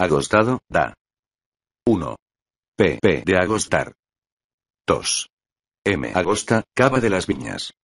Agostado, da. 1. P. P. de agostar. 2. M. Agosta, Cava de las Viñas.